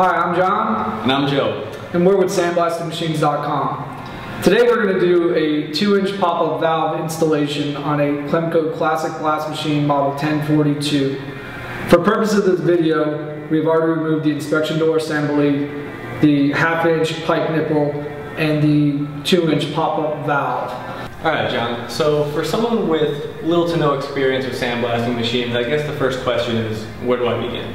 Hi, I'm John, And I'm Joe. and we're with SandblastingMachines.com. Today we're going to do a 2-inch pop-up valve installation on a Clemco Classic Blast Machine Model 1042. For purposes of this video, we've already removed the inspection door assembly, the half-inch pipe nipple, and the 2-inch pop-up valve. Alright, John. So, for someone with little to no experience with sandblasting machines, I guess the first question is where do I begin?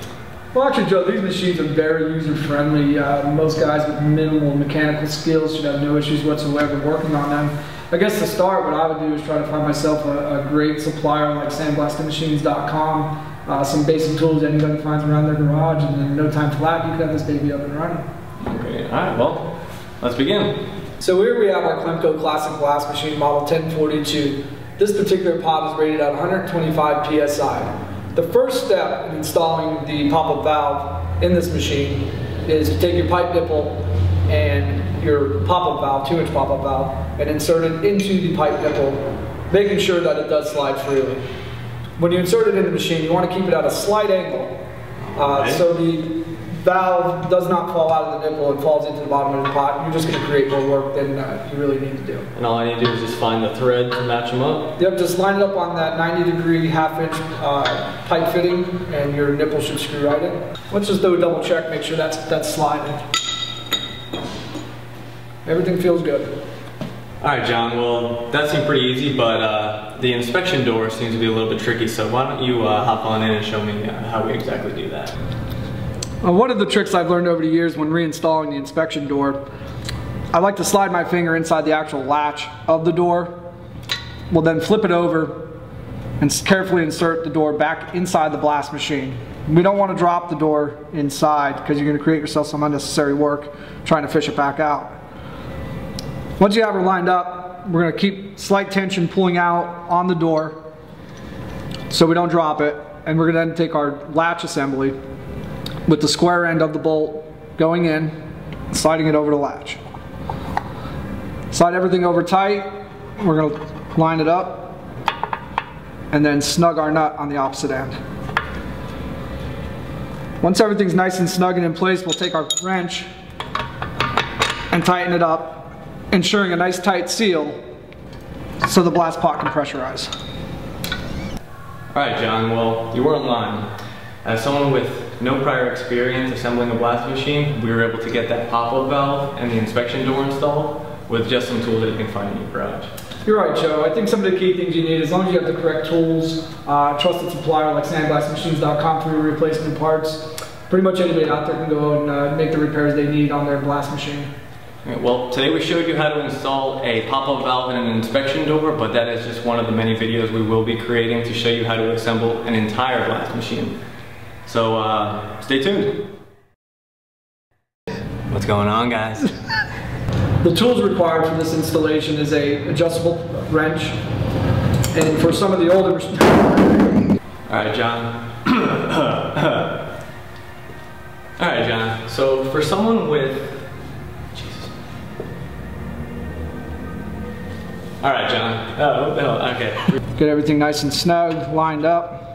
Well, actually, Joe, these machines are very user-friendly. Uh, most guys with minimal mechanical skills should have no issues whatsoever working on them. I guess to start, what I would do is try to find myself a, a great supplier like SandblastingMachines.com. Uh, some basic tools anybody finds around their garage, and in no time to flat, you can have this baby up and running. Okay, alright, well, let's begin. So here we have our Clemco Classic Blast Machine Model 1042. This particular pod is rated at 125 psi. The first step in installing the pop-up valve in this machine is to take your pipe nipple and your pop-up valve, 2-inch pop-up valve, and insert it into the pipe nipple, making sure that it does slide freely. When you insert it in the machine, you want to keep it at a slight angle uh, Okay. so the valve does not fall out of the nipple and falls into the bottom of the pot. You're just going to create more work than uh, you really need to do. And all I need to do is just find the thread to match them up. Yep, just line it up on that 90 degree half inch uh, pipe fitting and your nipple should screw right in. Let's just do a double check, make sure that's, that's sliding. Everything feels good. Alright, John, well, that seemed pretty easy, but uh, the inspection door seems to be a little bit tricky, so why don't you uh, hop on in and show me uh, how we exactly do that? Uh, one of the tricks I've learned over the years when reinstalling the inspection door, I like to slide my finger inside the actual latch of the door. We'll then flip it over and carefully insert the door back inside the blast machine. We don't want to drop the door inside because you're going to create yourself some unnecessary work trying to fish it back out. Once you have her lined up, we're going to keep slight tension pulling out on the door so we don't drop it. And we're going to then take our latch assembly with the square end of the bolt going in, sliding it over the latch. Slide everything over tight. We're to line it up and then snug our nut on the opposite end. Once everything's nice and snug and in place, we'll take our wrench and tighten it up, ensuring a nice tight seal so the blast pot can pressurize. Alright, John, well, you were in line. As someone with no prior experience assembling a blast machine, we were able to get that pop-up valve and the inspection door installed with just some tools that you can find in your garage. You're right, Joe. I think some of the key things you need, as long as you have the correct tools, uh, trusted supplier like sandblastingmachines.com for your replacement parts, pretty much anybody out there can go and uh, make the repairs they need on their blast machine. Alright, Well, today we showed you how to install a pop-up valve and an inspection door, but that is just one of the many videos we will be creating to show you how to assemble an entire blast machine. So, uh, stay tuned. What's going on, guys? The tools required for this installation is a adjustable wrench, and for some of the older Alright, John. Alright, John. So, for someone with. Jesus. Alright, John. Oh, what the hell? Okay. get everything nice and snug, lined up.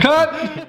Cut!